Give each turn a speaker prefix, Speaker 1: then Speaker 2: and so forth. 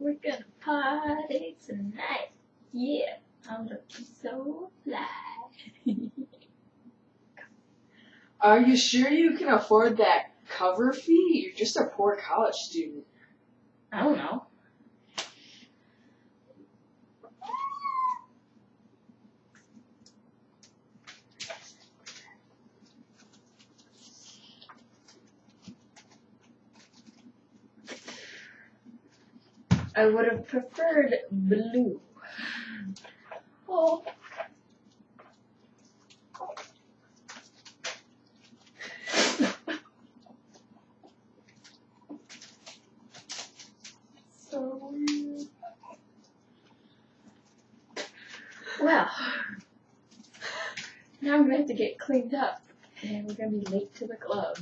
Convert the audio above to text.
Speaker 1: we're gonna party tonight. Yeah, I'm looking so fly.
Speaker 2: Are you sure you can afford that cover fee? You're just a poor college student.
Speaker 1: I don't know. I would have preferred blue. Oh. so weird. Well, now I'm gonna have to get cleaned up, and we're gonna be late to the club.